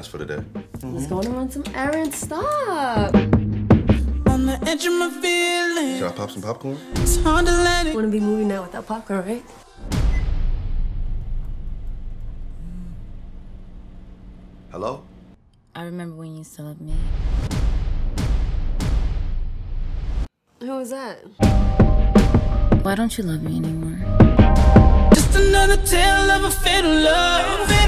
plans for the day? Let's go and run some errands. Stop. On the edge of my feelings. Should I pop some popcorn? It's hard to let it. Want to be moving now without popcorn, right? Hello? I remember when you still loved me. Who was that? Why don't you love me anymore? Just another tale of a. Fatal love.